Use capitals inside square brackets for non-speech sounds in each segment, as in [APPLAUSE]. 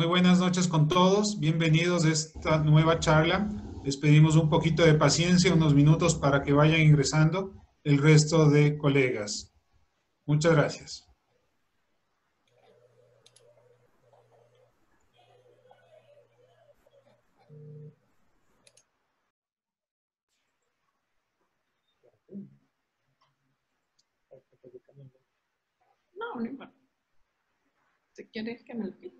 Muy buenas noches con todos. Bienvenidos a esta nueva charla. Les pedimos un poquito de paciencia, unos minutos para que vayan ingresando el resto de colegas. Muchas gracias. No, no importa. Si quieres que me lo quite,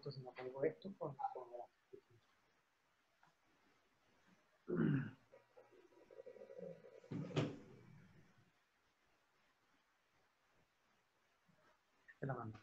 Fotos si no pongo esto con, con la [CLEARS THROAT] mando.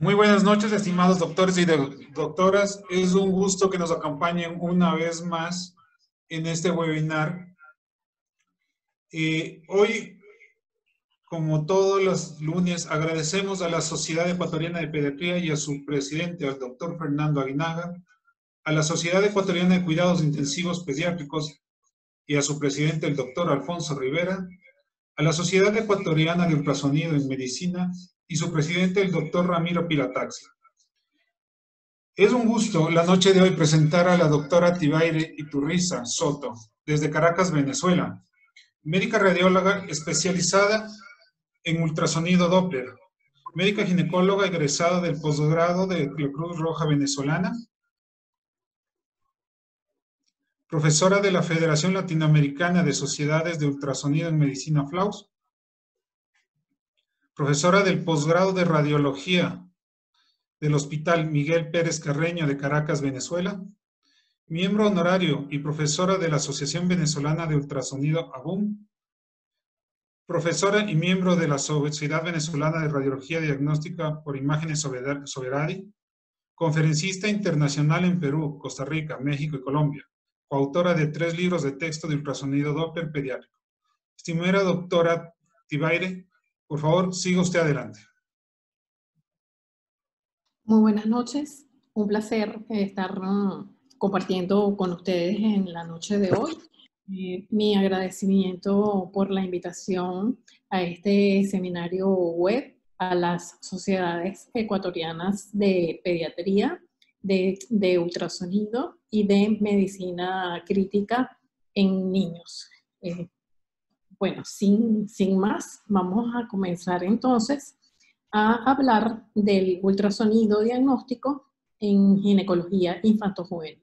Muy buenas noches, estimados doctores y doctoras. Es un gusto que nos acompañen una vez más en este webinar. Eh, hoy, como todos los lunes, agradecemos a la Sociedad Ecuatoriana de Pediatría y a su presidente, al doctor Fernando Aguinaga, a la Sociedad Ecuatoriana de Cuidados Intensivos Pediátricos y a su presidente, el doctor Alfonso Rivera, a la Sociedad Ecuatoriana de Ultrasonido en Medicina y su presidente, el doctor Ramiro Pilataxi. Es un gusto la noche de hoy presentar a la doctora Tibaire Iturriza Soto, desde Caracas, Venezuela, médica radióloga especializada en ultrasonido Doppler, médica ginecóloga egresada del posgrado de la Cruz Roja Venezolana, profesora de la Federación Latinoamericana de Sociedades de Ultrasonido en Medicina FLAUS, profesora del posgrado de Radiología del Hospital Miguel Pérez Carreño de Caracas, Venezuela, miembro honorario y profesora de la Asociación Venezolana de Ultrasonido ABUM, profesora y miembro de la Sociedad Venezolana de Radiología Diagnóstica por Imágenes Soberadi, conferencista internacional en Perú, Costa Rica, México y Colombia, coautora de tres libros de texto de ultrasonido Doppler pediátrico. Estimada doctora Tibaire, por favor, siga usted adelante. Muy buenas noches. Un placer estar mm, compartiendo con ustedes en la noche de hoy. Eh, mi agradecimiento por la invitación a este seminario web a las sociedades ecuatorianas de pediatría, de, de ultrasonido y de medicina crítica en niños. Eh, bueno, sin, sin más, vamos a comenzar entonces a hablar del ultrasonido diagnóstico en ginecología infanto-juvenil.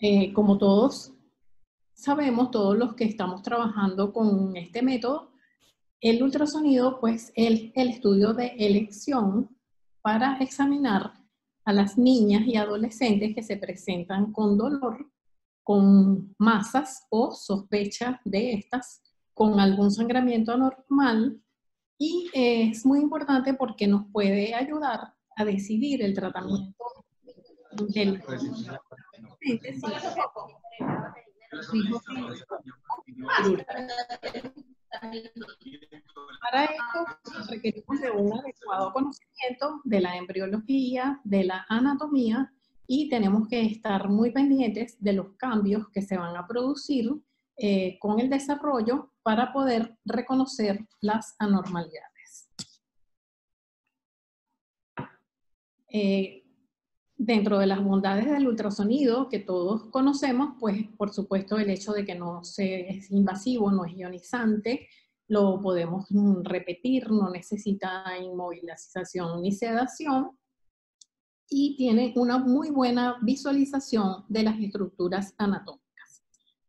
Eh, como todos sabemos, todos los que estamos trabajando con este método, el ultrasonido pues es el estudio de elección para examinar a las niñas y adolescentes que se presentan con dolor, con masas o sospecha de estas, con algún sangramiento anormal. Y es muy importante porque nos puede ayudar a decidir el tratamiento del para esto requerimos de un adecuado conocimiento de la embriología, de la anatomía y tenemos que estar muy pendientes de los cambios que se van a producir eh, con el desarrollo para poder reconocer las anormalidades. Eh, dentro de las bondades del ultrasonido que todos conocemos, pues por supuesto el hecho de que no se, es invasivo, no es ionizante, lo podemos mm, repetir, no necesita inmovilización ni sedación y tiene una muy buena visualización de las estructuras anatómicas.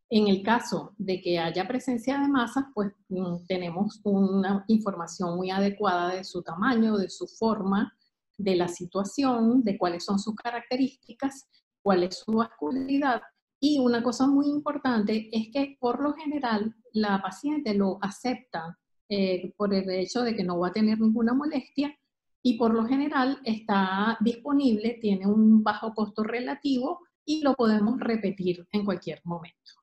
En el caso de que haya presencia de masas, pues mm, tenemos una información muy adecuada de su tamaño, de su forma, de la situación, de cuáles son sus características, cuál es su vascularidad. Y una cosa muy importante es que por lo general la paciente lo acepta eh, por el hecho de que no va a tener ninguna molestia y por lo general está disponible, tiene un bajo costo relativo y lo podemos repetir en cualquier momento.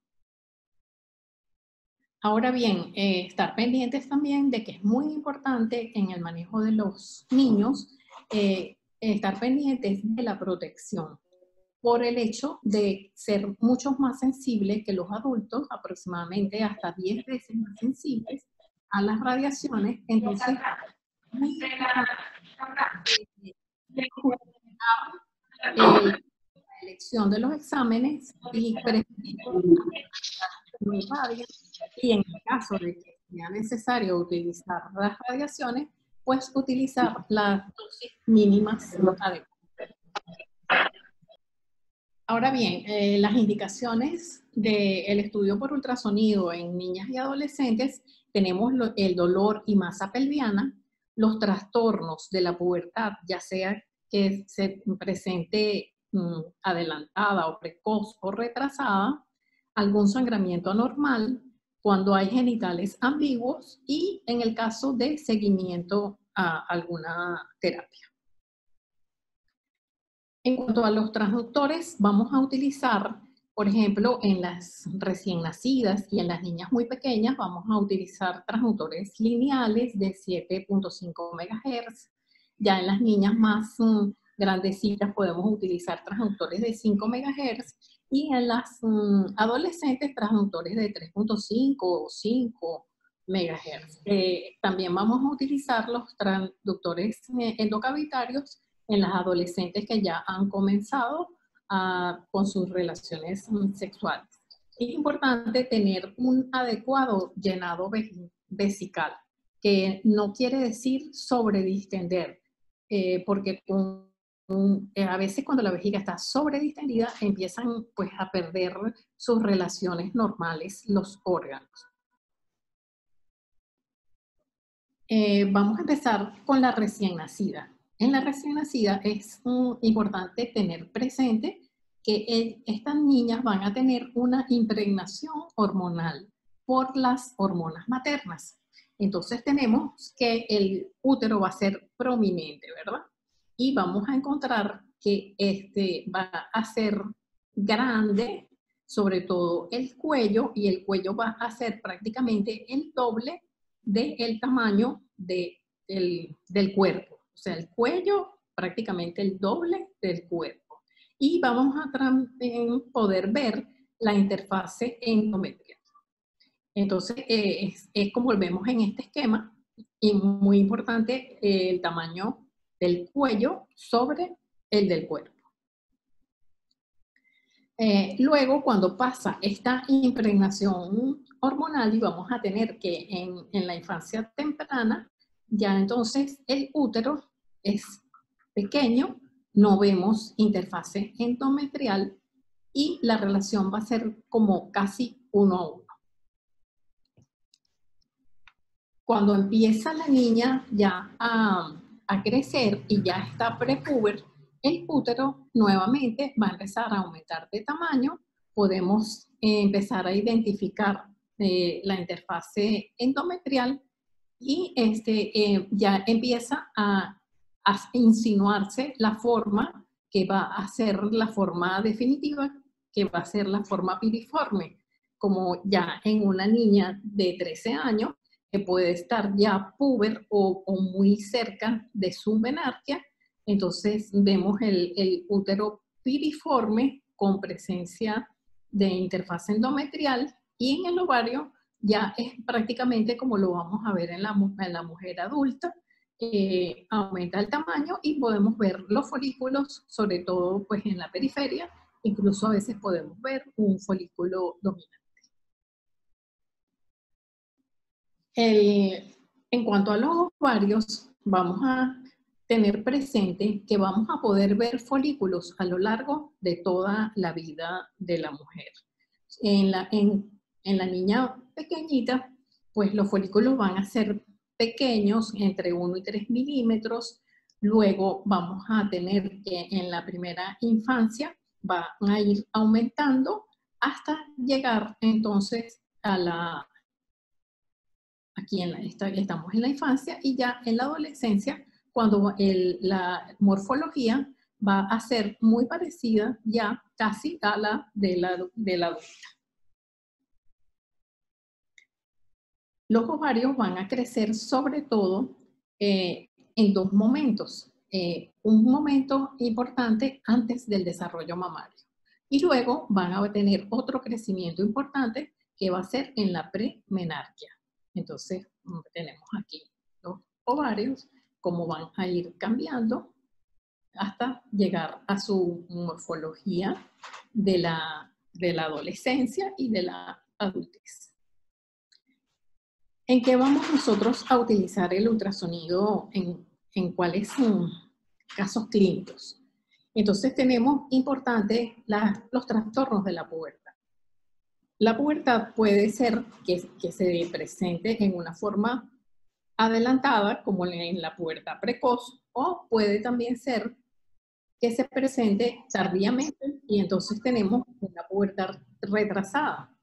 Ahora bien, eh, estar pendientes también de que es muy importante en el manejo de los niños eh, estar pendientes de la protección por el hecho de ser mucho más sensibles que los adultos, aproximadamente hasta 10 veces más sensibles a las radiaciones. Entonces, la elección de los exámenes y y en caso de que sea necesario utilizar las radiaciones, pues utilizar las dosis mínimas. Ahora bien, eh, las indicaciones del estudio por ultrasonido en niñas y adolescentes, tenemos el dolor y masa pelviana, los trastornos de la pubertad, ya sea que se presente mm, adelantada o precoz o retrasada, algún sangramiento anormal, cuando hay genitales ambiguos y en el caso de seguimiento a alguna terapia. En cuanto a los transductores, vamos a utilizar, por ejemplo, en las recién nacidas y en las niñas muy pequeñas, vamos a utilizar transductores lineales de 7.5 MHz. Ya en las niñas más mm, grandecitas podemos utilizar transductores de 5 MHz y en las mm, adolescentes transductores de 3.5 o 5 MHz. Eh, también vamos a utilizar los transductores eh, endocavitarios en las adolescentes que ya han comenzado ah, con sus relaciones mm, sexuales. Es importante tener un adecuado llenado vesical, que no quiere decir sobredistender, eh, porque a veces cuando la vejiga está sobredistendida, empiezan pues a perder sus relaciones normales los órganos. Eh, vamos a empezar con la recién nacida. En la recién nacida es importante tener presente que estas niñas van a tener una impregnación hormonal por las hormonas maternas. Entonces tenemos que el útero va a ser prominente, ¿verdad? Y vamos a encontrar que este va a ser grande, sobre todo el cuello, y el cuello va a ser prácticamente el doble del tamaño de del cuerpo. O sea, el cuello prácticamente el doble del cuerpo. Y vamos a poder ver la interfase endometrial. Entonces, eh, es, como vemos en este esquema, y muy importante eh, el tamaño del cuello sobre el del cuerpo. Eh, luego, cuando pasa esta impregnación hormonal y vamos a tener que en, en, la infancia temprana, ya entonces el útero es pequeño, no vemos interfase endometrial y la relación va a ser como casi uno a uno. Cuando empieza la niña ya a, a crecer y ya está prepuber, el útero nuevamente va a empezar a aumentar de tamaño. Podemos eh, empezar a identificar eh, la interfase endometrial y este, eh, ya empieza a, a, insinuarse la forma que va a ser la forma definitiva, que va a ser la forma piriforme, como ya en una niña de 13 años que puede estar ya puber o, muy cerca de su menarquia entonces vemos el, útero piriforme con presencia de interfaz endometrial y en el ovario ya es prácticamente como lo vamos a ver en la, mujer adulta, eh, aumenta el tamaño y podemos ver los folículos, sobre todo pues en la periferia, incluso a veces podemos ver un folículo dominante. En cuanto a los ovarios, vamos a tener presente que vamos a poder ver folículos a lo largo de toda la vida de la mujer. En la, niña pequeñita, pues los folículos van a ser pequeños, entre 1 y 3 milímetros. Luego vamos a tener que en la primera infancia van a ir aumentando hasta llegar entonces a la, aquí estamos en la infancia y ya en la adolescencia cuando la morfología va a ser muy parecida ya casi a la de la, de la adulta. Los ovarios van a crecer sobre todo eh, en dos momentos. Eh, un momento importante antes del desarrollo mamario. Y luego van a tener otro crecimiento importante que va a ser en la premenarquia. Entonces, tenemos aquí los ovarios cómo van a ir cambiando hasta llegar a su morfología de la, de la adolescencia y de la adultez. ¿En qué vamos nosotros a utilizar el ultrasonido en, en cuáles son casos clínicos? Entonces tenemos importante los trastornos de la pubertad. La pubertad puede ser que, que se presente en una forma adelantada, como en la pubertad precoz, o puede también ser que se presente tardíamente y entonces tenemos una pubertad retrasada.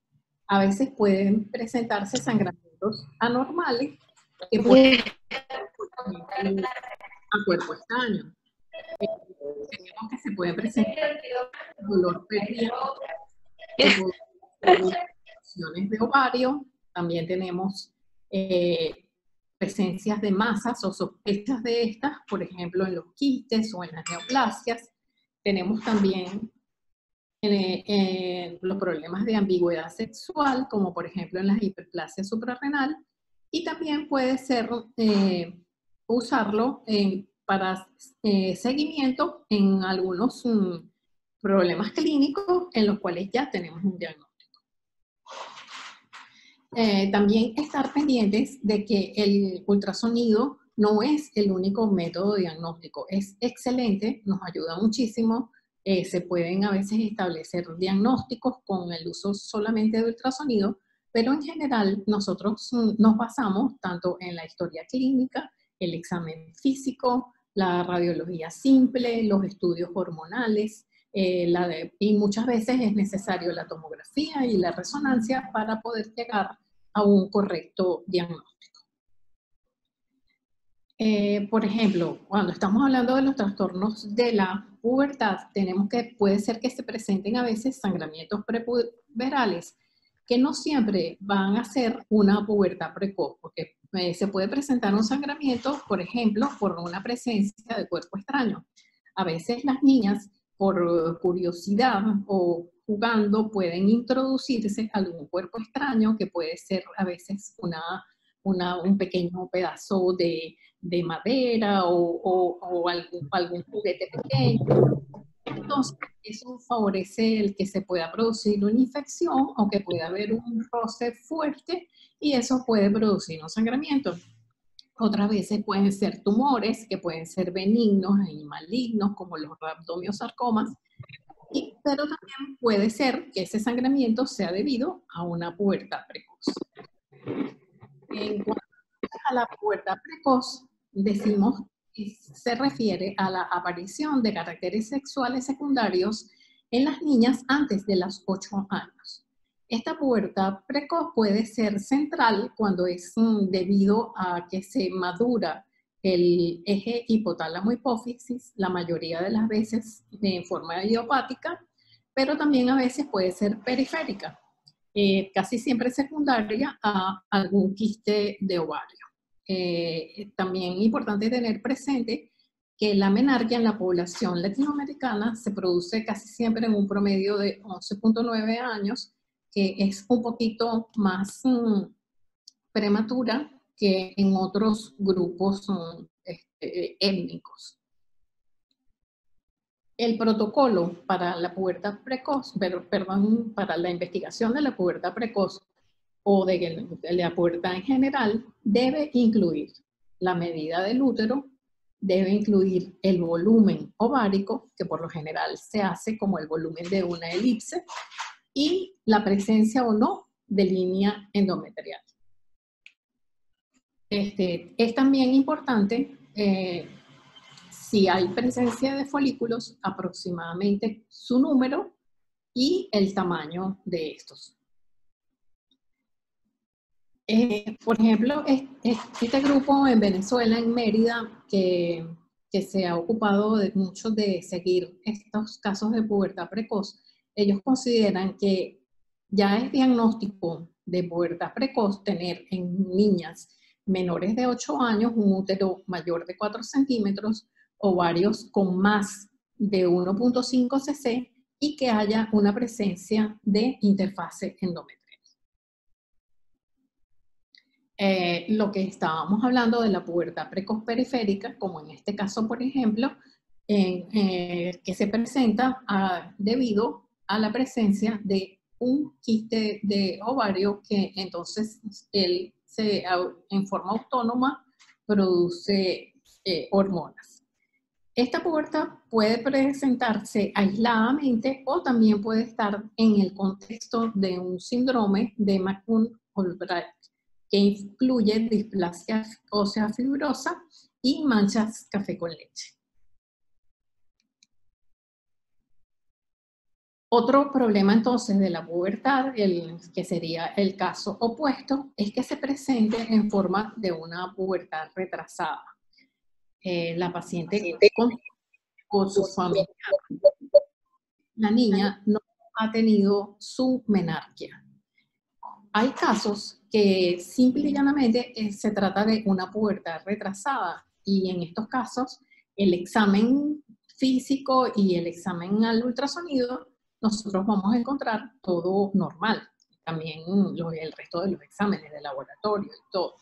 A veces pueden presentarse sangramientos anormales que pueden a cuerpo extraño. Eh, tenemos que se puede presentar dolor pélvico, de ovario, también tenemos eh, presencias de masas o sospechas de estas, por ejemplo, en los quistes o en las neoplasias. Tenemos también eh, eh, los problemas de ambigüedad sexual, como por ejemplo en la hiperplasia suprarrenal, y también puede ser eh, usarlo para seguimiento en algunos mm, problemas clínicos en los cuales ya tenemos un diagnóstico. Eh, también estar pendientes de que el ultrasonido no es el único método diagnóstico. Es excelente, nos ayuda muchísimo. Eh, se pueden a veces establecer diagnósticos con el uso solamente de ultrasonido, pero en general nosotros nos basamos tanto en la historia clínica, el examen físico, la radiología simple, los estudios hormonales, eh, y muchas veces es necesario la tomografía y la resonancia para poder llegar a un correcto diagnóstico. Eh, por ejemplo, cuando estamos hablando de los trastornos de la pubertad, tenemos que, puede ser que se presenten a veces sangramientos prepuberales, que no siempre van a ser una pubertad precoz, porque eh, se puede presentar un sangramiento, por ejemplo, por una presencia de cuerpo extraño. A veces las niñas, por curiosidad o jugando pueden introducirse algún cuerpo extraño que puede ser a veces una, un pequeño pedazo de, madera o, algún, juguete pequeño. entonces eso favorece el que se pueda producir una infección o que pueda haber un roce fuerte y eso puede producir un sangramiento. Otras veces pueden ser tumores que pueden ser benignos y malignos, como los rhabdomiosarcomas, pero también puede ser que ese sangramiento sea debido a una pubertad precoz. En cuanto a la pubertad precoz, decimos que se refiere a la aparición de caracteres sexuales secundarios en las niñas antes de los 8 años. Esta pubertad precoz puede ser central cuando es mm, debido a que se madura el eje hipotálamo-hipófisis, la mayoría de las veces en forma idiopática, pero también a veces puede ser periférica, eh, casi siempre secundaria a algún quiste de ovario. Eh, también es importante tener presente que la menarquia en la población latinoamericana se produce casi siempre en un promedio de 11.9 años, que es un poquito más mm, prematura que en otros grupos mm, este, étnicos. El protocolo para la pubertad precoz, perdón, para la investigación de la pubertad precoz o de la pubertad en general debe incluir la medida del útero, debe incluir el volumen ovárico, que por lo general se hace como el volumen de una elipse, y la presencia o no de línea endometrial. Este, es también importante eh, si hay presencia de folículos, aproximadamente su número y el tamaño de estos. Eh, por ejemplo, este grupo en Venezuela, en Mérida, que, que, se ha ocupado de mucho de seguir estos casos de pubertad precoz, ellos consideran que ya es diagnóstico de pubertad precoz tener en niñas menores de 8 años un útero mayor de 4 centímetros, ovarios con más de 1.5 cc y que haya una presencia de interfase endometrial. Eh, lo que estábamos hablando de la pubertad precoz periférica, como en este caso, por ejemplo, eh, que se presenta debido a la presencia de un quiste de ovario que entonces él se, en forma autónoma produce eh, hormonas. Esta pubertad puede presentarse aisladamente o también puede estar en el contexto de un síndrome de McCune-Albright que incluye displasia ósea fibrosa y manchas café con leche. Otro problema entonces de la pubertad, el, que sería el caso opuesto, es que se presente en forma de una pubertad retrasada. Eh, la paciente con, con su familia, la niña no ha tenido su menarquia. Hay casos que simple y llanamente eh, se trata de una pubertad retrasada y en estos casos el examen físico y el examen al ultrasonido nosotros vamos a encontrar todo normal, también el resto de los exámenes de laboratorio y todo.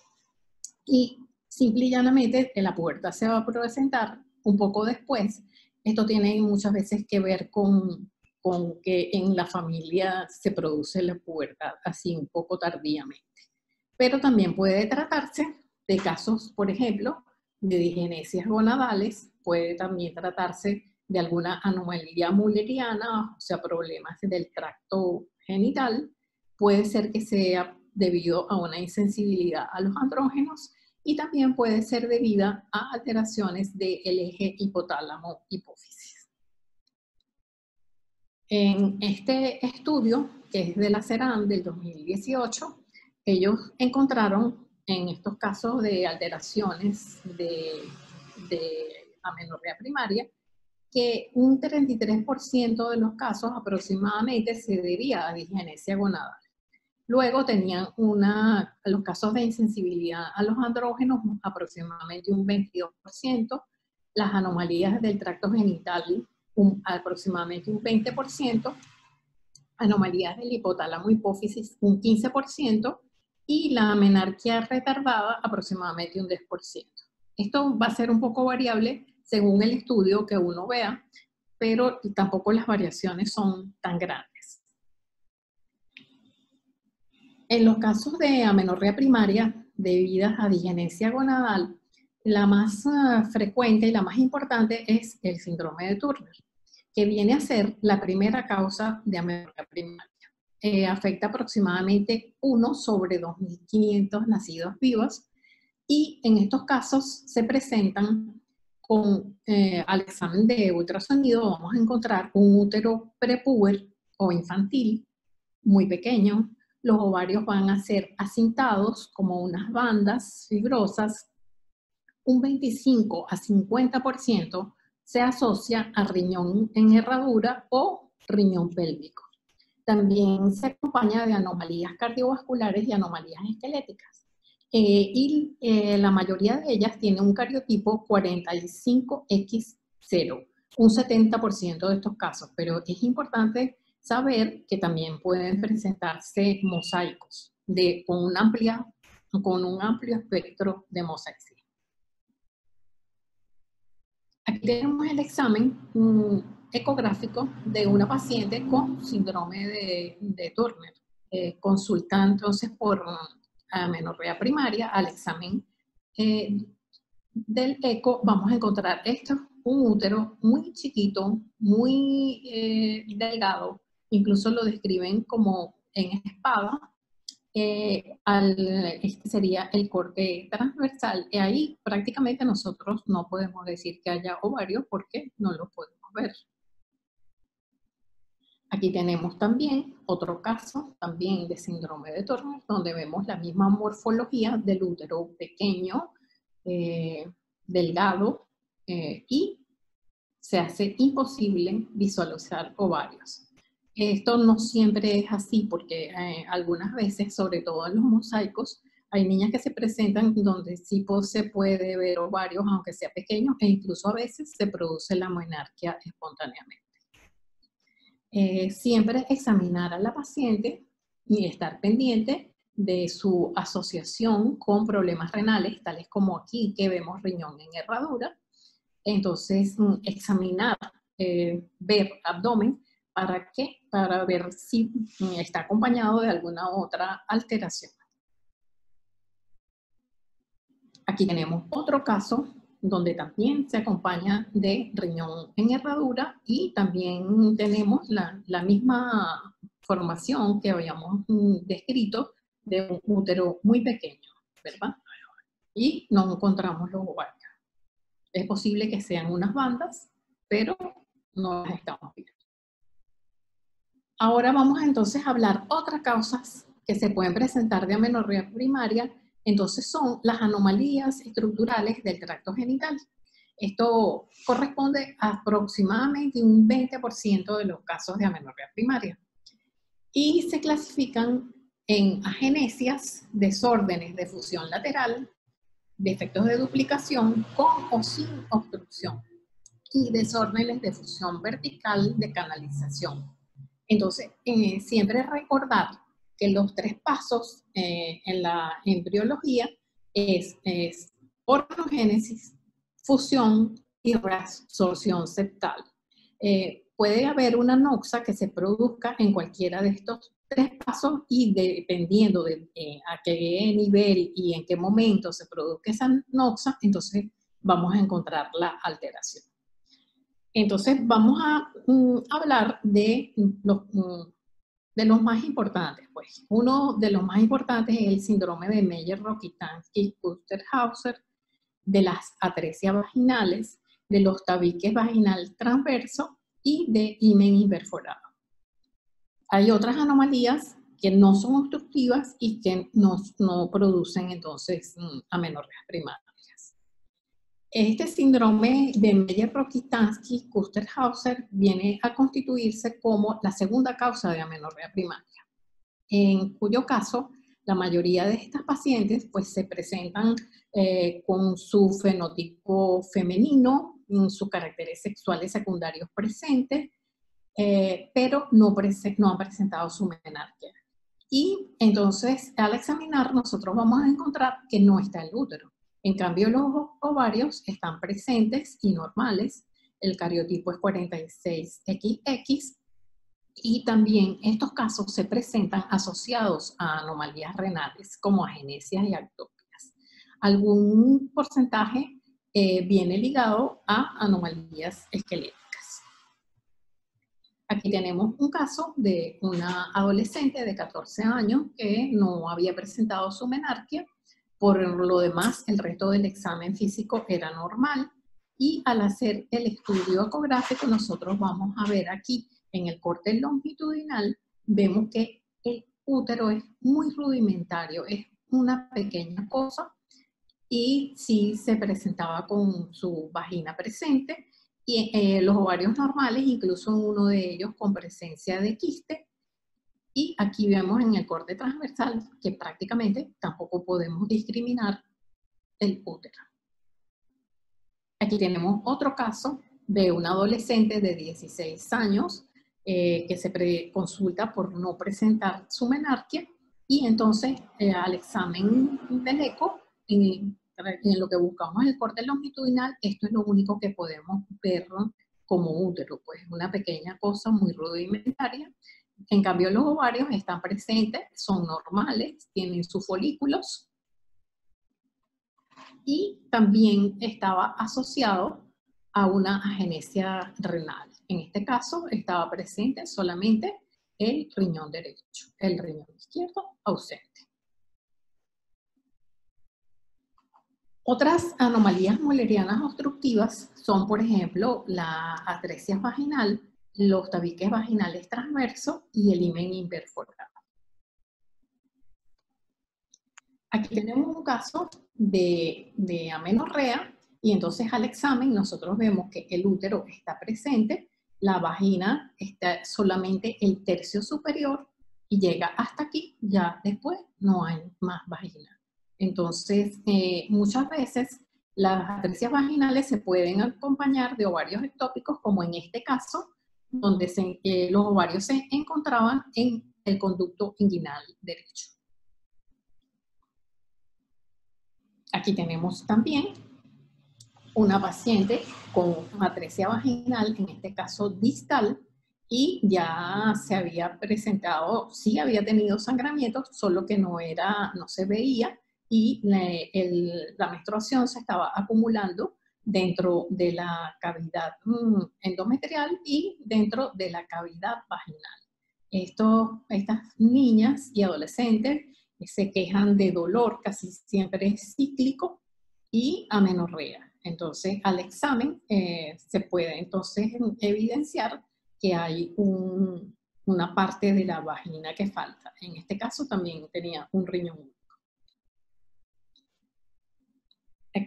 Y simple y llanamente la pubertad se va a presentar un poco después. Esto tiene muchas veces que ver con con que en la familia se produce la pubertad así un poco tardíamente. Pero también puede tratarse de casos, por ejemplo, de digenesias gonadales, puede también tratarse de alguna anomalía mulleriana, o sea, problemas del tracto genital, puede ser que sea debido a una insensibilidad a los andrógenos y también puede ser debida a alteraciones del eje hipotálamo-hipófisis. En este estudio, que es de la CERAN del 2018, ellos encontraron en estos casos de alteraciones de, amenorrea primaria, que un 33% de los casos aproximadamente se debía a disgenesia gonadal. Luego tenían una, los casos de insensibilidad a los andrógenos, aproximadamente un 22%, las anomalías del tracto genital aproximadamente un 20%, anomalías del hipotálamo hipófisis un 15% y la menarquia retardada aproximadamente un 10%. Esto va a ser un poco variable según el estudio que uno vea, pero tampoco las variaciones son tan grandes. En los casos de amenorrea primaria debidas a digenesia gonadal, la más ah, frecuente y la más importante es el síndrome de Turner, que viene a ser la primera causa de amenorrea primaria. Eh, afecta aproximadamente 1 sobre 2.500 nacidos vivos y en estos casos se presentan con, eh, al examen de ultrasonido, vamos a encontrar un útero prepuber o infantil muy pequeño, los ovarios van a ser acintados como unas bandas fibrosas un 25 a 50% se asocia a riñón en herradura o riñón pélvico. También se acompaña de anomalías cardiovasculares y anomalías esqueléticas. Eh, y eh, la mayoría de ellas tiene un cariotipo 45X0, un 70% de estos casos, pero es importante saber que también pueden presentarse mosaicos de, con, un amplia, con un amplio espectro de mosaicos. Aquí tenemos el examen ecográfico de una paciente con síndrome de, Turner. Eh, consulta entonces por amenorrea primaria al examen eh, del eco, vamos a encontrar esto, un útero muy chiquito, muy eh, delgado, incluso lo describen como en espada, eh, al, este sería el corte transversal. Y ahí prácticamente nosotros no podemos decir que haya ovario porque no lo podemos ver. Aquí tenemos también otro caso, también de síndrome de Turner, donde vemos la misma morfología del útero pequeño, eh, delgado, eh, y se hace imposible visualizar ovarios. Esto no siempre es así porque eh, algunas veces, sobre todo en los mosaicos, hay niñas que se presentan donde sí se puede ver ovarios, aunque sea pequeño, e incluso a veces se produce la menarquia espontáneamente. Eh, siempre examinar a la paciente y estar pendiente de su asociación con problemas renales, tales como aquí que vemos riñón en herradura. Entonces, mm, examinar, eh, ver abdomen, ¿Para qué? Para ver si está acompañado de alguna otra alteración. Aquí tenemos otro caso donde también se acompaña de riñón en herradura y también tenemos la, la misma formación que habíamos descrito de un útero muy pequeño, ¿verdad? Y no encontramos los ovarios. Es posible que sean unas bandas, pero no las estamos viendo. Ahora vamos entonces a hablar otras causas que se pueden presentar de amenorrea primaria. Entonces son las anomalías estructurales del tracto genital. Esto corresponde a aproximadamente un 20% de los casos de amenorrea primaria. Y se clasifican en agenesias, desórdenes de fusión lateral, defectos de duplicación con o sin obstrucción y desórdenes de fusión vertical de canalización entonces, eh, siempre recordar que los tres pasos eh, en la embriología es, es organogénesis, fusión y reabsorción septal. Eh, puede haber una noxa que se produzca en cualquiera de estos tres pasos y dependiendo de a qué nivel y en qué momento se produzca esa noxa, entonces vamos a encontrar la alteración. Entonces vamos a mm, hablar de los, mm, de los más importantes. Pues. Uno de los más importantes es el síndrome de Meyer-Rokitansky-Kuster-Hauser, de las atresias vaginales, de los tabiques vaginal transverso y de himen imperforado. Hay otras anomalías que no son obstructivas y que no, no producen entonces mm, amenorreas primarias. Este síndrome de Meyer-Rokitansky-Kuster-Hauser viene a constituirse como la segunda causa de amenorrea primaria, en cuyo caso la mayoría de estas pacientes pues se presentan eh, con su fenotipo femenino, sus caracteres sexuales secundarios presentes, eh, pero no, no han presentado su menarquia. Y entonces al examinar nosotros vamos a encontrar que no está el útero. En cambio, los ovarios están presentes y normales el cariotipo es 46XX y también estos casos se presentan asociados a anomalías renales como agenesias y ectopias. Algún porcentaje eh, viene ligado a anomalías esqueléticas. Aquí tenemos un caso de una adolescente de 14 años que no había presentado su menarquia. Por lo demás, el resto del examen físico era normal. Y al hacer el estudio ecográfico, nosotros vamos a ver aquí en el corte longitudinal, vemos que el útero es muy rudimentario, es una pequeña cosa y sí se presentaba con su vagina presente y eh, los ovarios normales, incluso uno de ellos con presencia de quiste. Y aquí vemos en el corte transversal que prácticamente tampoco podemos discriminar el útero. Aquí tenemos otro caso de un adolescente de 16 años eh, que se consulta por no presentar su menarquia y entonces eh, al examen del eco en lo que buscamos el corte longitudinal, esto es lo único que podemos ver como útero, pues una pequeña cosa muy rudimentaria. En cambio, los ovarios están presentes, son normales, tienen sus folículos y también estaba asociado a una agenesia renal. En este caso estaba presente solamente el riñón derecho, el riñón izquierdo ausente. Otras anomalías mullerianas obstructivas son, por ejemplo, la atresia vaginal, los tabiques vaginales transversos y el himen imperforado. Aquí tenemos un caso de, de amenorrea y entonces al examen nosotros vemos que el útero está presente, la vagina está solamente el tercio superior y llega hasta aquí, ya después no hay más vagina. Entonces, eh, muchas veces las atresias vaginales se pueden acompañar de ovarios ectópicos, como en este caso, donde eh, los ovarios se encontraban en el conducto inguinal derecho. Aquí tenemos también una paciente con atresia vaginal, en este caso distal, y ya se había presentado, sí había tenido sangramientos, solo que no era, no se veía, y la, menstruación se estaba acumulando dentro de la cavidad mm, endometrial y dentro de la cavidad vaginal. Esto, estas niñas y adolescentes se quejan de dolor casi siempre cíclico y amenorrea. Entonces, al examen eh, se puede entonces evidenciar que hay una parte de la vagina que falta. En este caso también tenía un riñón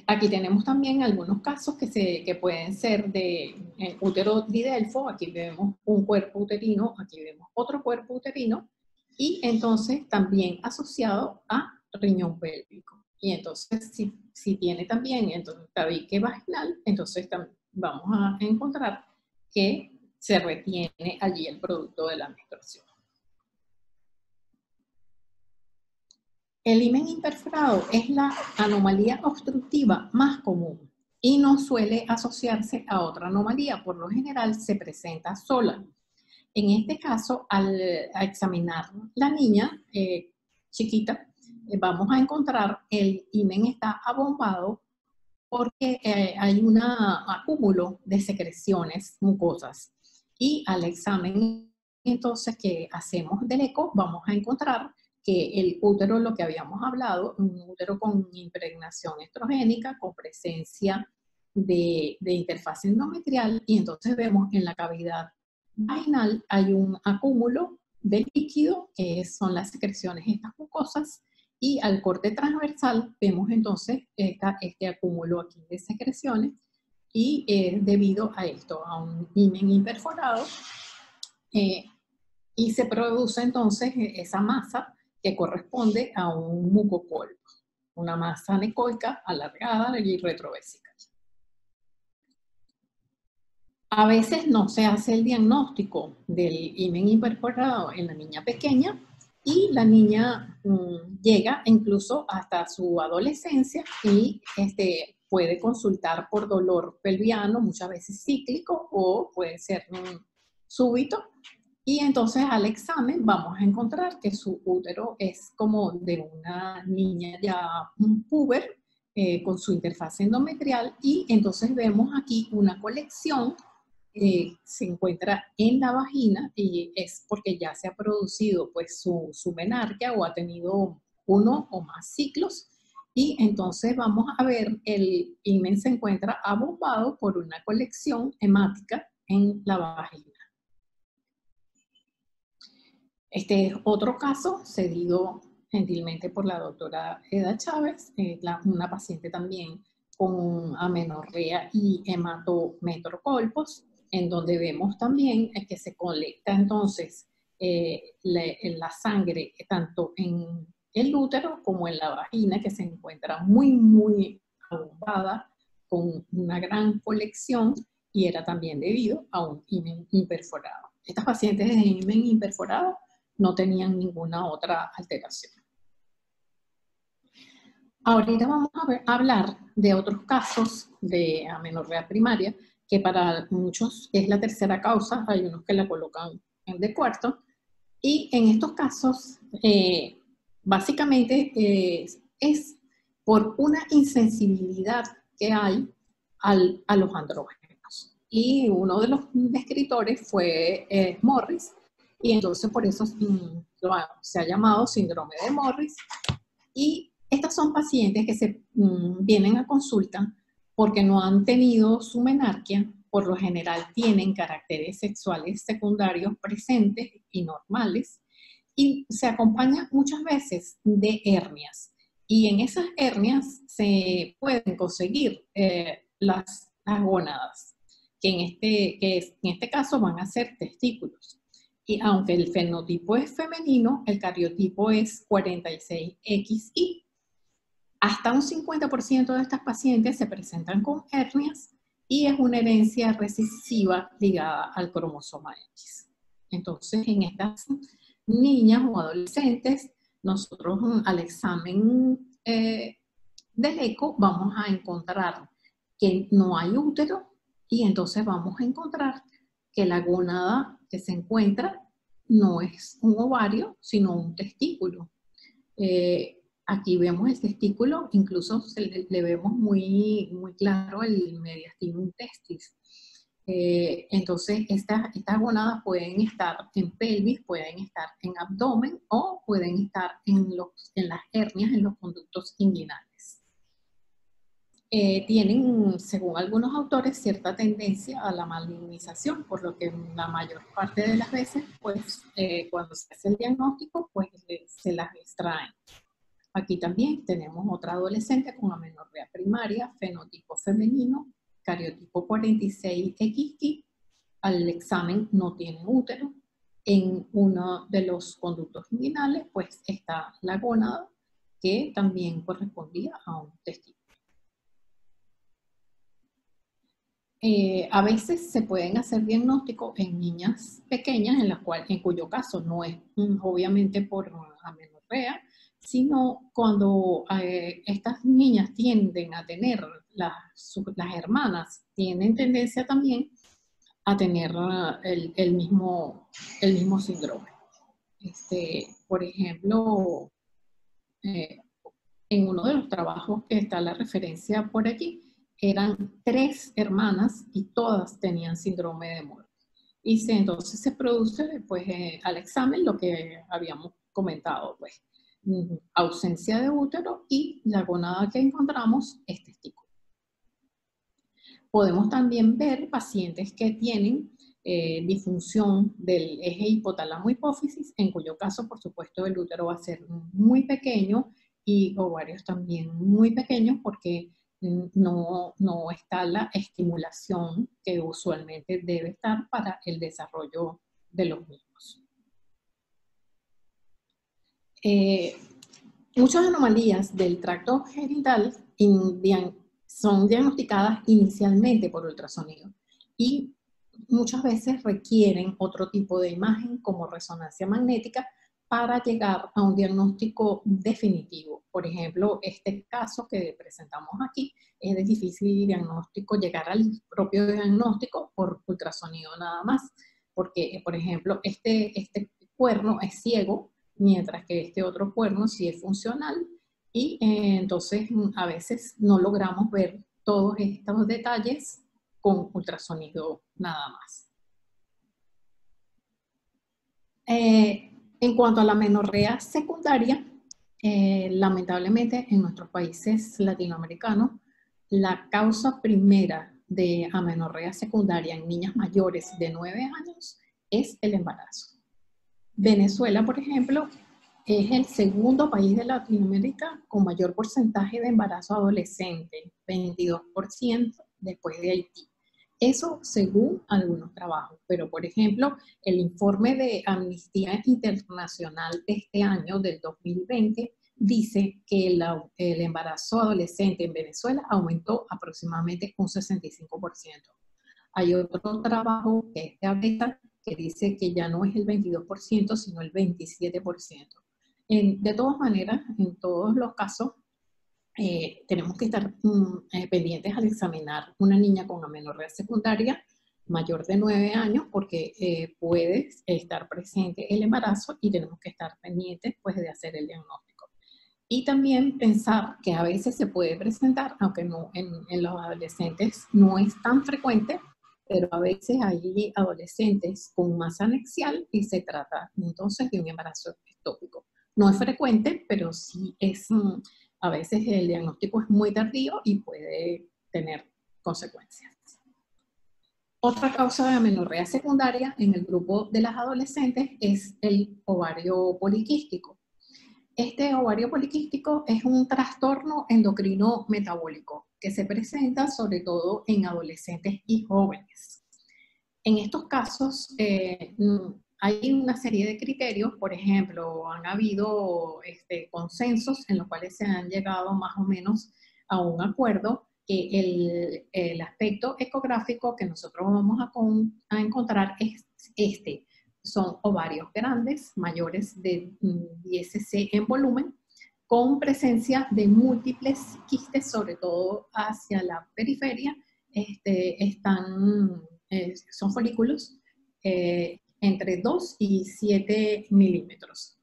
Aquí tenemos también algunos casos que, se, que pueden ser de útero didelfo, aquí vemos un cuerpo uterino, aquí vemos otro cuerpo uterino, y entonces también asociado a riñón pélvico. Y entonces, si, si tiene también entonces, tabique vaginal, entonces vamos a encontrar que se retiene allí el producto de la menstruación. El himen imperforado es la anomalía obstructiva más común y no suele asociarse a otra anomalía. Por lo general se presenta sola. En este caso, al examinar la niña eh, chiquita, eh, vamos a encontrar el himen está abombado porque eh, hay un acúmulo de secreciones mucosas. Y al examen entonces que hacemos del eco, vamos a encontrar que el útero, lo que habíamos hablado, un útero con impregnación estrogénica, con presencia de, de interfaz endometrial, y entonces vemos en la cavidad vaginal hay un acúmulo de líquido, que son las secreciones estas mucosas, y al corte transversal vemos entonces este acúmulo aquí de secreciones, y eh, debido a esto, a un himen imperforado, eh, y se produce entonces esa masa que corresponde a un mucopolvo, una masa anecoica alargada y retrovesical. A veces no se hace el diagnóstico del himen imperforado en la niña pequeña y la niña mm, llega incluso hasta su adolescencia y este, puede consultar por dolor pelviano, muchas veces cíclico o puede ser súbito. Y entonces al examen vamos a encontrar que su útero es como de una niña ya un puber eh, con su interfaz endometrial y entonces vemos aquí una colección eh, se encuentra en la vagina y es porque ya se ha producido pues su, su o ha tenido uno o más ciclos y entonces vamos a ver el imen se encuentra abombado por una colección hemática en la vagina. Este es otro caso cedido gentilmente por la doctora Eda Chávez, eh, una paciente también con amenorrea y hematometrocolpos, en donde vemos también que se colecta entonces eh, la, sangre tanto en el útero como en la vagina, que se encuentra muy, muy abombada, con una gran colección, y era también debido a un himen imperforado. Estas pacientes de himen imperforado no tenían ninguna otra alteración. Ahorita vamos a, hablar de otros casos de amenorrea primaria, que para muchos es la tercera causa, hay unos que la colocan en de cuarto, y en estos casos, eh, básicamente eh, es por una insensibilidad que hay al, a los andrógenos. Y uno de los escritores fue eh, Morris, y entonces por eso mm, se ha llamado síndrome de Morris. Y estas son pacientes que se mm, vienen a consulta porque no han tenido su menarquia, por lo general tienen caracteres sexuales secundarios presentes y normales, y se acompaña muchas veces de hernias. Y en esas hernias se pueden conseguir eh, las, las gónadas, que en, este, que en este caso van a ser testículos. Y aunque el fenotipo es femenino, el cariotipo es 46XI. Hasta un 50% de estas pacientes se presentan con hernias y es una herencia recesiva ligada al cromosoma X. Entonces, en estas niñas o adolescentes, nosotros mm, al examen eh, del eco vamos a encontrar que no hay útero y entonces vamos a encontrar que la gónada que se encuentra no es un ovario, sino un testículo. Eh, aquí vemos el testículo, incluso le, vemos muy, muy claro el mediastinum testis. Eh, entonces, estas, estas gonadas pueden estar en pelvis, pueden estar en abdomen o pueden estar en, los, en las hernias, en los conductos inguinales. Eh, tienen, según algunos autores, cierta tendencia a la malignización, por lo que la mayor parte de las veces, pues, eh, cuando se hace el diagnóstico, pues se las extraen. Aquí también tenemos otra adolescente con amenorrea primaria, fenotipo femenino, cariotipo 46XY, al examen no tiene útero. En uno de los conductos inguinales, pues está la gónada, que también correspondía a un testículo. Eh, a veces se pueden hacer diagnósticos en niñas pequeñas, en, las cuales, en cuyo caso no es mm, obviamente por amenorrea, sino cuando eh, estas niñas tienden a tener, las, hermanas tienen tendencia también a tener el, el, mismo, el mismo síndrome. Este, por ejemplo, eh, en uno de los trabajos que está la referencia por aquí, eran tres hermanas y todas tenían síndrome de muerte. Y se, entonces se produce pues, eh, al examen lo que habíamos comentado, pues, mm, ausencia de útero y la gonada que encontramos es testículo. Podemos también ver pacientes que tienen eh, disfunción del eje hipotálamo-hipófisis, en cuyo caso, por supuesto, el útero va a ser muy pequeño y ovarios también muy pequeños porque no, no está la estimulación que usualmente debe estar para el desarrollo de los mismos. Eh, muchas anomalías del tracto genital son diagnosticadas inicialmente por ultrasonido y muchas veces requieren otro tipo de imagen como resonancia magnética para llegar a un diagnóstico definitivo. Por ejemplo, este caso que presentamos aquí es de difícil diagnóstico, llegar al propio diagnóstico por ultrasonido nada más, porque, por ejemplo, este, este cuerno es ciego, mientras que este otro cuerno sí es funcional, y eh, entonces a veces no logramos ver todos estos detalles con ultrasonido nada más. Eh, en cuanto a la menorrea secundaria, eh, lamentablemente en nuestros países latinoamericanos, la causa primera de amenorrea secundaria en niñas mayores de 9 años es el embarazo. Venezuela, por ejemplo, es el segundo país de Latinoamérica con mayor porcentaje de embarazo adolescente, 22% después de Haití. Eso según algunos trabajos, pero por ejemplo, el informe de Amnistía Internacional de este año, del 2020, dice que el embarazo adolescente en Venezuela aumentó aproximadamente un 65%. Hay otro trabajo que es de ABETA que dice que ya no es el 22%, sino el 27%. de todas maneras, en todos los casos, eh, tenemos que estar mm, eh, pendientes al examinar una niña con amenorrea secundaria mayor de 9 años porque eh, puede estar presente el embarazo y tenemos que estar pendientes pues, de hacer el diagnóstico. Y también pensar que a veces se puede presentar, aunque no en, en los adolescentes no es tan frecuente, pero a veces hay adolescentes con masa anexial y se trata entonces de un embarazo ectópico. No es frecuente, pero sí es, mm, a veces el diagnóstico es muy tardío y puede tener consecuencias. Otra causa de amenorrea secundaria en el grupo de las adolescentes es el ovario poliquístico. Este ovario poliquístico es un trastorno endocrino metabólico que se presenta sobre todo en adolescentes y jóvenes. En estos casos eh, hay una serie de criterios, por ejemplo, han habido este, consensos en los cuales se han llegado más o menos a un acuerdo que el, el aspecto ecográfico que nosotros vamos a, a encontrar es este, son ovarios grandes, mayores de 10 cc en volumen, con presencia de múltiples quistes, sobre todo hacia la periferia, este, están, eh, son folículos eh, entre 2 y 7 milímetros.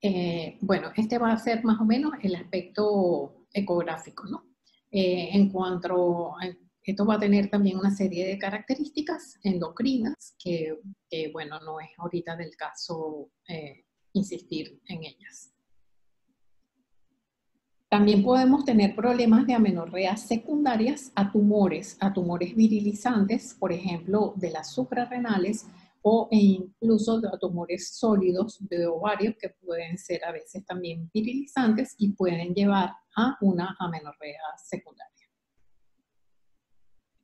Eh, bueno, este va a ser más o menos el aspecto ecográfico, ¿no? en cuanto esto va a tener también una serie de características endocrinas que, bueno, no es ahorita del caso eh, insistir en ellas. También podemos tener problemas de amenorreas secundarias a tumores, a tumores virilizantes, por ejemplo, de las suprarrenales o incluso tumores sólidos de ovarios que pueden ser a veces también virilizantes y pueden llevar a una amenorrea secundaria.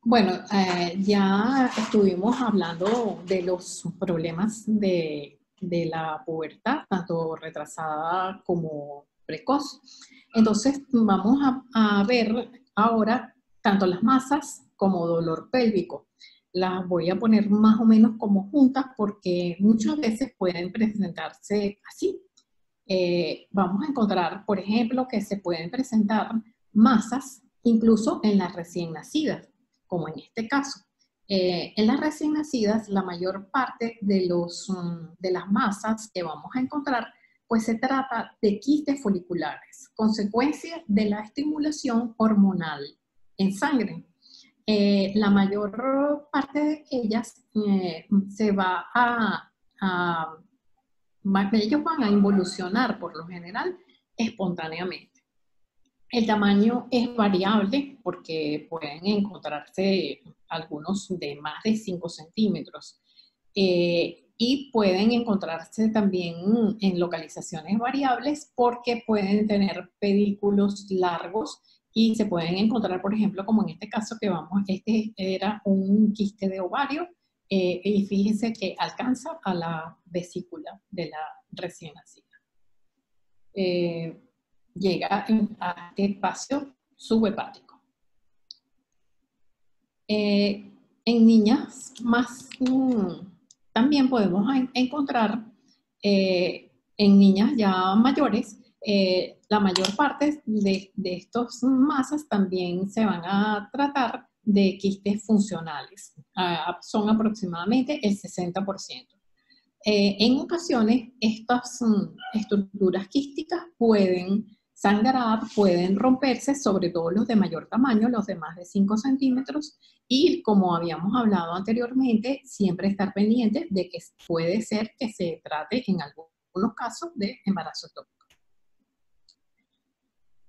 Bueno, eh, ya estuvimos hablando de los problemas de, la pubertad, tanto retrasada como precoz. Entonces, vamos a, ver ahora tanto las masas como dolor pélvico. Las voy a poner más o menos como juntas porque muchas veces pueden presentarse así. Eh, vamos a encontrar, por ejemplo, que se pueden presentar masas incluso en las recién nacidas como en este caso. Eh, en las recién nacidas, la mayor parte de, los, mm, de las masas que vamos a encontrar, pues se trata de quistes foliculares, consecuencia de la estimulación hormonal en sangre. Eh, la mayor parte de ellas eh, se va a, ellos van a involucionar por lo general espontáneamente. El tamaño es variable porque pueden encontrarse algunos de más de 5 centímetros eh, y pueden encontrarse también en localizaciones variables porque pueden tener pedículos largos y se pueden encontrar, por ejemplo, como en este caso que vamos, este era un quiste de ovario eh, y fíjense que alcanza a la vesícula de la recién nacida. Eh, llega a este espacio subhepático. Eh, en niñas más mm, también podemos encontrar en niñas ya mayores, la mayor parte de, de estas masas también se van a tratar de quistes funcionales. Son aproximadamente el 60%. Eh, en ocasiones, estas mm, estructuras quísticas pueden sangrar, pueden romperse, sobre todo los de mayor tamaño, los de más de 5 centímetros, y como habíamos hablado anteriormente, siempre estar pendiente de que puede ser que se trate en algunos casos de embarazo ectópico.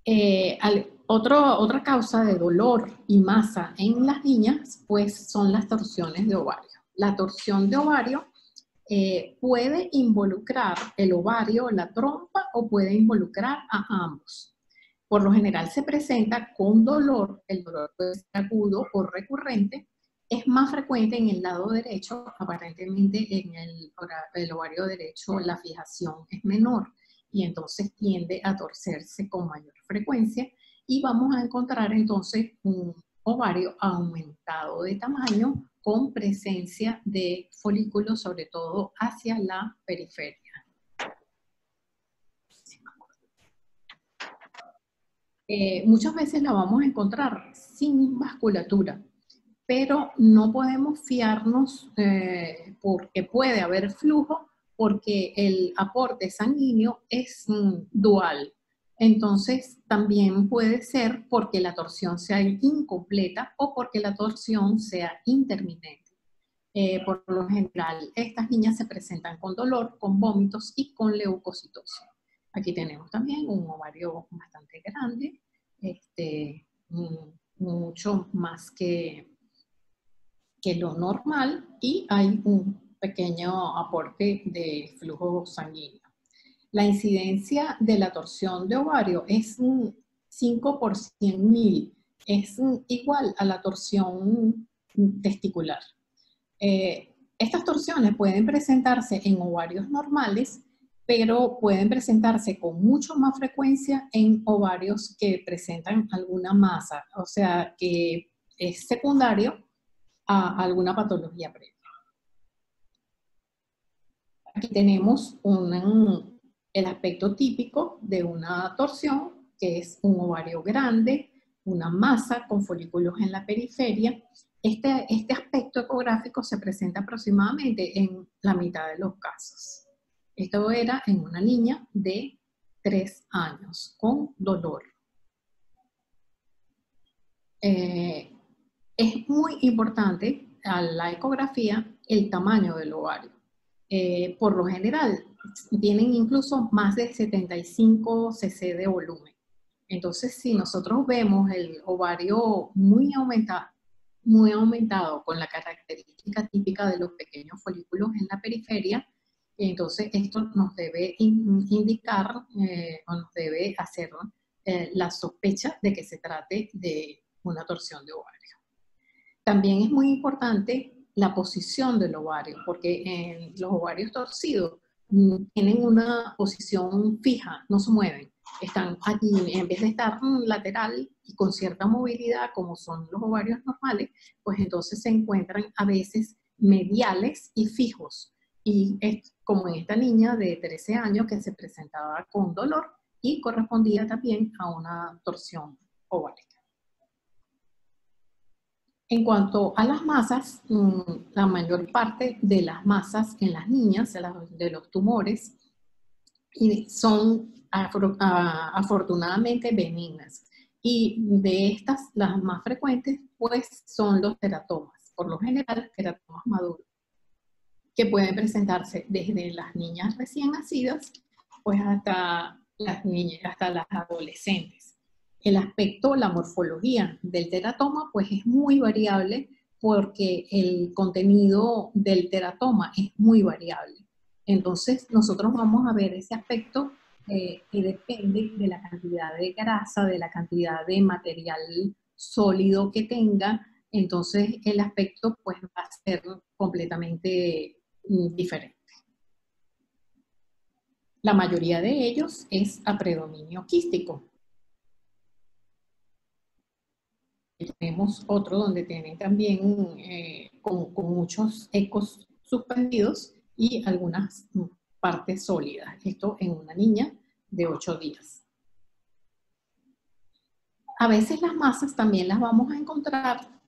Eh, otra causa de dolor y masa en las niñas, pues son las torsiones de ovario. La torsión de ovario eh, puede involucrar el ovario, la trompa o puede involucrar a ambos. Por lo general se presenta con dolor, el dolor puede ser agudo o recurrente, es más frecuente en el lado derecho, aparentemente en el, el ovario derecho la fijación es menor y entonces tiende a torcerse con mayor frecuencia y vamos a encontrar entonces un ovario aumentado de tamaño con presencia de folículos, sobre todo hacia la periferia. Eh, muchas veces la vamos a encontrar sin vasculatura, pero no podemos fiarnos eh, porque puede haber flujo, porque el aporte sanguíneo es mm, dual. Entonces, también puede ser porque la torsión sea incompleta o porque la torsión sea intermitente. Eh, por lo general, estas niñas se presentan con dolor, con vómitos y con leucocitosis. Aquí tenemos también un ovario bastante grande, este, mucho más que, que lo normal y hay un pequeño aporte de flujo sanguíneo la incidencia de la torsión de ovario es 5 por 100 mil, es igual a la torsión testicular. Eh, estas torsiones pueden presentarse en ovarios normales, pero pueden presentarse con mucho más frecuencia en ovarios que presentan alguna masa, o sea, que es secundario a alguna patología previa. Aquí tenemos el aspecto típico de una torsión, que es un ovario grande, una masa con folículos en la periferia. Este, este aspecto ecográfico se presenta aproximadamente en la mitad de los casos. Esto era en una niña de 3 años con dolor. Eh, es muy importante a la ecografía el tamaño del ovario. Eh, por lo general, tienen incluso más de 75 cc de volumen. Entonces, si nosotros vemos el ovario muy aumentado, muy aumentado con la característica típica de los pequeños folículos en la periferia, entonces esto nos debe indicar eh, o nos debe hacer eh, la sospecha de que se trate de una torsión de ovario. También es muy importante la posición del ovario, porque en los ovarios torcidos mm, tienen una posición fija, no se mueven. Están aquí, en vez de estar lateral y con cierta movilidad, como son los ovarios normales, pues entonces se encuentran a veces mediales y fijos. Y es como en esta niña de 13 años que se presentaba con dolor y correspondía también a una torsión ovárica. En cuanto a las masas, mm, la mayor parte de las masas en las niñas, de los tumores, son afortunadamente benignas. Y de estas, las más frecuentes, pues son los teratomas, por lo general teratomas maduros, que pueden presentarse desde las niñas recién nacidas, pues hasta las niñas, hasta las adolescentes el aspecto, la morfología del teratoma, pues es muy variable porque el contenido del teratoma es muy variable. Entonces, nosotros vamos a ver ese aspecto eh, que depende de la cantidad de grasa, de la cantidad de material sólido que tenga. Entonces, el aspecto pues va a ser completamente mm, diferente. La mayoría de ellos es a predominio quístico, tenemos otro donde tienen también eh, con, muchos ecos suspendidos y algunas partes sólidas. Esto en una niña de 8 días. A veces las masas también las vamos a encontrar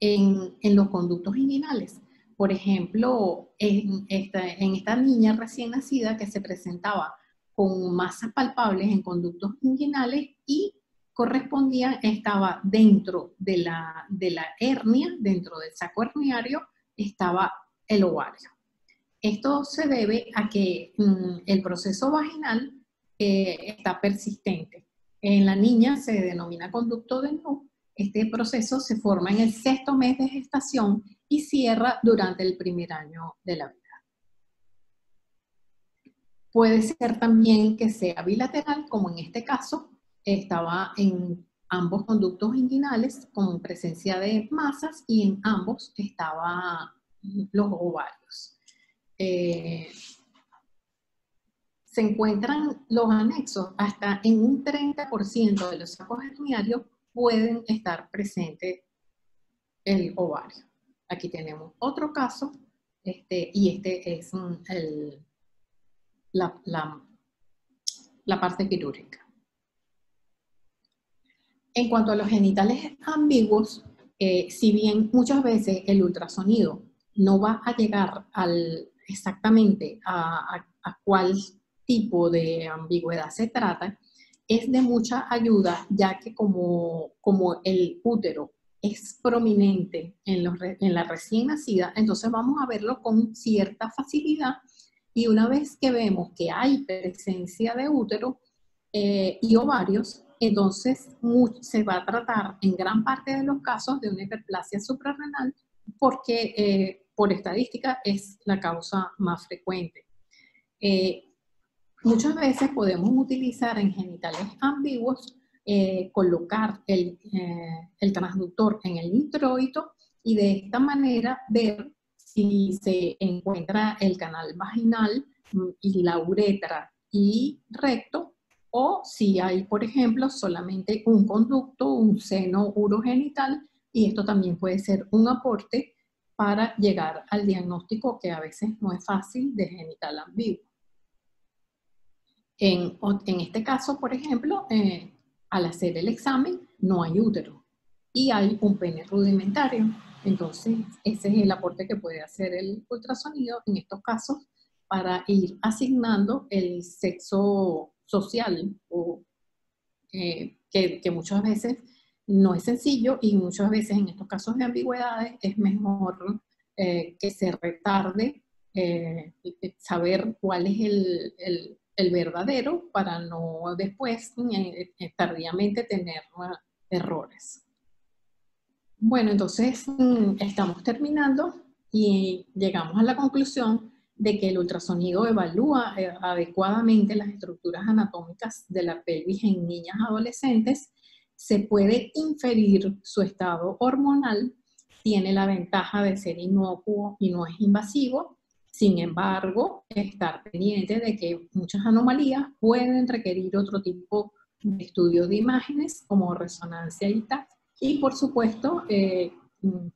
en, en los conductos inguinales. Por ejemplo, en esta, en esta niña recién nacida que se presentaba con masas palpables en conductos inguinales y correspondía, estaba dentro de la, de la hernia, dentro del saco herniario, estaba el ovario. Esto se debe a que mm, el proceso vaginal eh, está persistente. En la niña se denomina conducto de Nu. Este proceso se forma en el sexto mes de gestación y cierra durante el primer año de la vida. Puede ser también que sea bilateral, como en este caso, estaba en ambos conductos inguinales con presencia de masas y en ambos estaba los ovarios. Eh, se encuentran los anexos hasta en un 30% de los sacos herniarios pueden estar presentes el ovario. Aquí tenemos otro caso este, y este es el, la, la parte quirúrgica. En cuanto a los genitales ambiguos, eh, si bien muchas veces el ultrasonido no va a llegar al, exactamente a, cuál tipo de ambigüedad se trata, es de mucha ayuda, ya que como, como el útero es prominente en, en, la recién nacida, entonces vamos a verlo con cierta facilidad. Y una vez que vemos que hay presencia de útero eh, y ovarios, entonces se va a tratar en gran parte de los casos de una hiperplasia suprarrenal porque eh, por estadística es la causa más frecuente. Eh, muchas veces podemos utilizar en genitales ambiguos, eh, colocar el, el, transductor en el introito y de esta manera ver si se encuentra el canal vaginal mm, y la uretra y recto o si hay, por ejemplo, solamente un conducto, un seno urogenital, y esto también puede ser un aporte para llegar al diagnóstico que a veces no es fácil de genital ambiguo. En, en este caso, por ejemplo, eh, al hacer el examen no hay útero y hay un pene rudimentario. Entonces, ese es el aporte que puede hacer el ultrasonido en estos casos para ir asignando el sexo social o, eh, que, muchas veces no es sencillo y muchas veces en estos casos de ambigüedades es mejor eh, que se retarde eh, saber cuál es el, el, verdadero para no después tardíamente tener errores. Bueno, entonces mm, estamos terminando y llegamos a la conclusión de que el ultrasonido evalúa eh, adecuadamente las estructuras anatómicas de la pelvis en niñas adolescentes, se puede inferir su estado hormonal, tiene la ventaja de ser inocuo y no es invasivo, sin embargo, estar pendiente de que muchas anomalías pueden requerir otro tipo de estudios de imágenes como resonancia y TAC. Y por supuesto, eh, mm,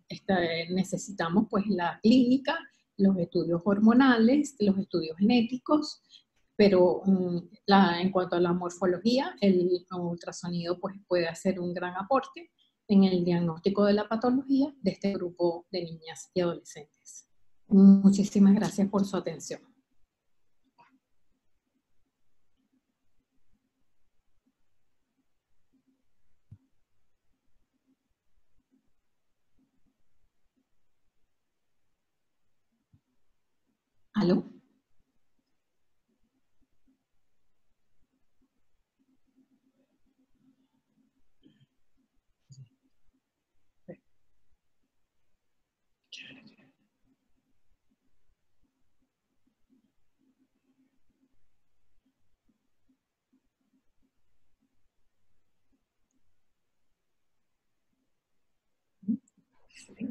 necesitamos pues la clínica los estudios hormonales, los estudios genéticos, pero mm, en cuanto a la morfología, el ultrasonido pues, puede hacer un gran aporte en el diagnóstico de la patología de este grupo de niñas y adolescentes. Muchísimas gracias por su atención.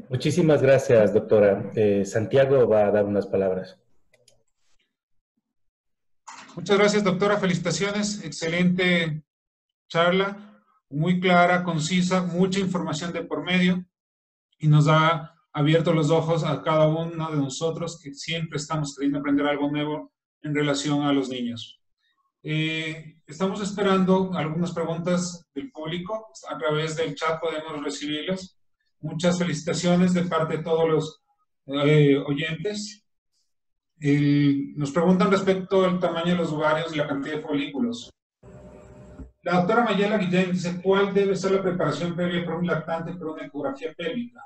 Muchísimas gracias, doctora. Eh, Santiago va a dar unas palabras. Muchas gracias, doctora. Felicitaciones. Excelente charla, muy clara, concisa, mucha información de por medio y nos ha abierto los ojos a cada uno de nosotros que siempre estamos queriendo aprender algo nuevo en relación a los niños. Eh, estamos esperando algunas preguntas del público. A través del chat podemos recibirlas. Muchas felicitaciones de parte de todos los eh, oyentes. Nos preguntan respecto al tamaño de los ovarios y la cantidad de folículos. La doctora Mayela Guillén dice, ¿cuál debe ser la preparación previa para un lactante para una ecografía pélvica?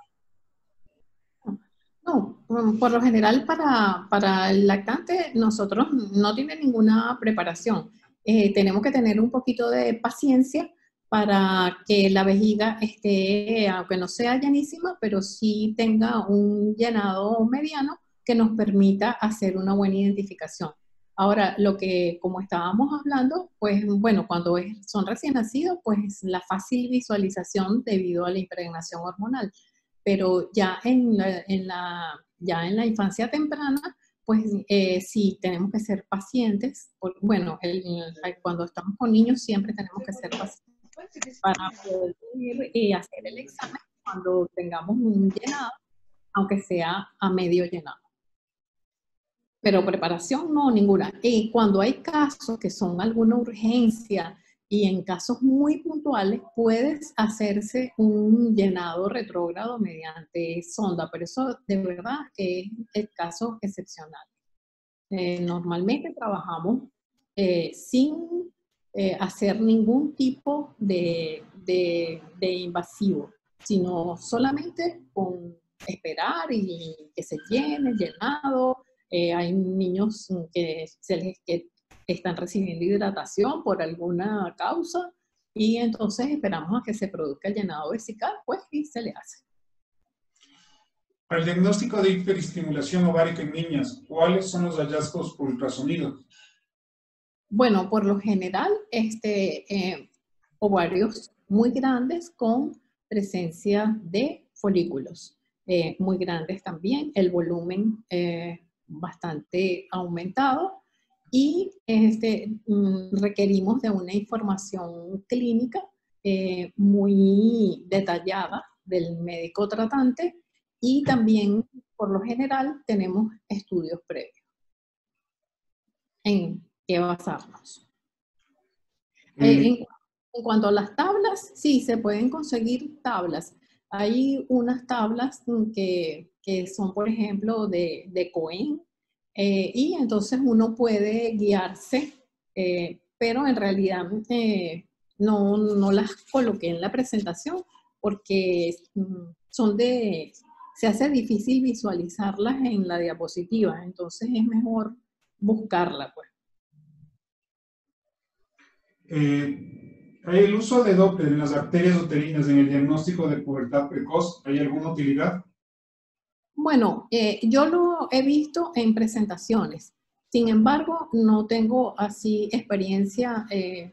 No, mm, por lo general para, para el lactante nosotros no tiene ninguna preparación. Eh, tenemos que tener un poquito de paciencia para que la vejiga esté, aunque no sea llenísima, pero sí tenga un llenado mediano que nos permita hacer una buena identificación. Ahora, lo que, como estábamos hablando, pues bueno, cuando son recién nacidos, pues la fácil visualización debido a la impregnación hormonal. Pero ya en la, ya en la infancia temprana, pues eh, sí, tenemos que ser pacientes. bueno, cuando estamos con niños siempre tenemos que ser pacientes para poder ir y hacer el examen cuando tengamos un llenado, aunque sea a medio llenado pero preparación no, ninguna. Y cuando hay casos que son alguna urgencia y en casos muy puntuales puedes hacerse un llenado retrógrado mediante sonda, pero eso de verdad es el caso excepcional. Eh, normalmente trabajamos eh, sin eh, hacer ningún tipo de, de, de invasivo, sino solamente con esperar y que se llene, llenado, eh, hay niños que, se que están recibiendo hidratación por alguna causa y entonces esperamos a que se produzca el llenado vesical, pues, y se le hace. Para el diagnóstico de hiperestimulación ovárica en niñas, ¿cuáles son los hallazgos por ultrasonido? Bueno, por lo general, este, eh, ovarios muy grandes con presencia de folículos eh, muy grandes también, el volumen bastante aumentado y este, mm, requerimos de una información clínica eh, muy detallada del médico tratante y también, por lo general, tenemos estudios previos en qué basarnos. Eh, en, en, cuanto a las tablas, sí, se pueden conseguir tablas. Hay unas tablas que que son, por ejemplo, de, de Cohen, eh, y entonces uno puede guiarse, eh, pero en realidad eh, no, no, las coloqué en la presentación porque mm, son de, se hace difícil visualizarlas en la diapositiva, entonces es mejor buscarla, pues. ¿Hay el uso de Doppler en las arterias uterinas en el diagnóstico de pubertad precoz? ¿Hay alguna utilidad? Bueno, eh, yo lo he visto en presentaciones. Sin embargo, no tengo así experiencia eh,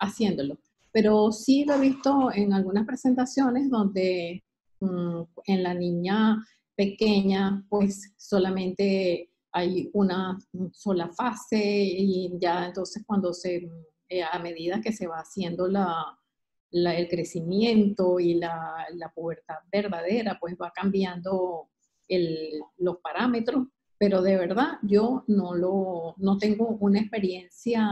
haciéndolo, pero sí lo he visto en algunas presentaciones donde mm, en la niña pequeña, pues solamente hay una sola fase y ya entonces cuando se, eh, a medida que se va haciendo la, el crecimiento y la, la pubertad verdadera, pues va cambiando los parámetros, pero de verdad yo no, lo, no tengo una experiencia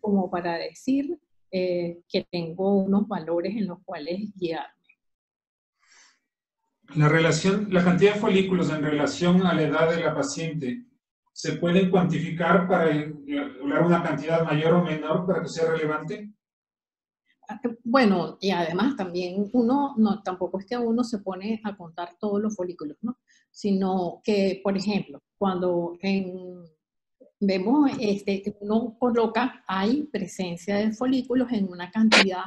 como para decir eh, que tengo unos valores en los cuales guiarme. La relación, la cantidad de folículos en relación a la edad de la paciente, ¿se pueden cuantificar para hablar una cantidad mayor o menor para que sea relevante? Bueno, y además también uno, no, tampoco es que uno se pone a contar todos los folículos, ¿no? Sino que, por ejemplo, cuando vemos, este, uno coloca, hay presencia de folículos en una cantidad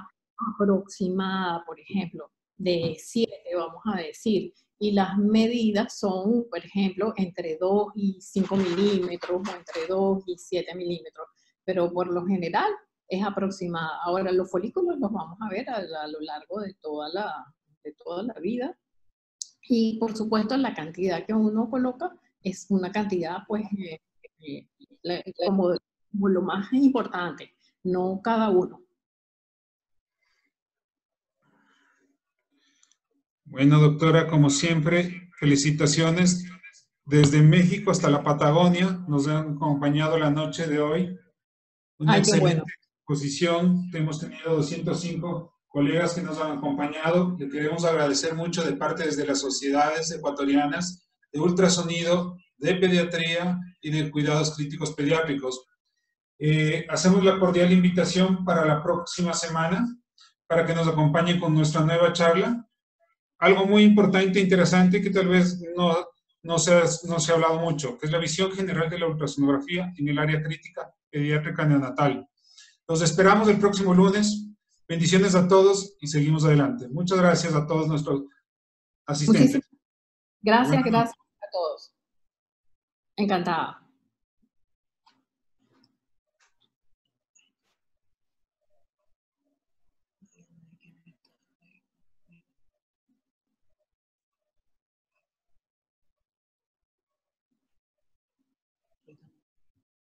aproximada, por ejemplo, de 7, vamos a decir, y las medidas son, por ejemplo, entre 2 y 5 milímetros o entre 2 y 7 milímetros, pero por lo general es aproximada. Ahora, los folículos los vamos a ver a, lo largo de toda, la, de toda la vida. Y por supuesto, la cantidad que uno coloca es una cantidad, pues, eh, eh, como, lo más importante, no cada uno. Bueno, doctora, como siempre, felicitaciones. desde México hasta la Patagonia, nos han acompañado la noche de hoy. Una Ay, excelente bueno. exposición. Hemos tenido 205 colegas que nos han acompañado. Le queremos agradecer mucho de parte desde las sociedades ecuatorianas de ultrasonido, de pediatría y de cuidados críticos pediátricos. Eh, hacemos la cordial invitación para la próxima semana para que nos acompañen con nuestra nueva charla. Algo muy importante e interesante que tal vez no, no, se, ha- no se ha hablado mucho, que es la visión general de la ultrasonografía en el área crítica pediátrica neonatal. Los esperamos el próximo lunes. Bendiciones a todos y seguimos adelante. Muchas gracias a todos nuestros asistentes. Muchísimas gracias, Bueno. gracias a todos. Encantada.